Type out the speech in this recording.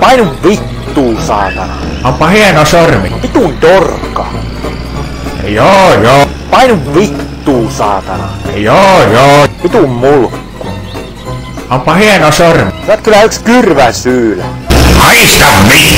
Painu vittuu, saatana. Onpa hieno sormi. Vitun dorka. Joo, joo. Painu vittuu, saatana. Joo, joo. Vitun mulkku. Onpa hieno sormi. Sä oot kyllä yks kyrvän syylä. Haista vittu!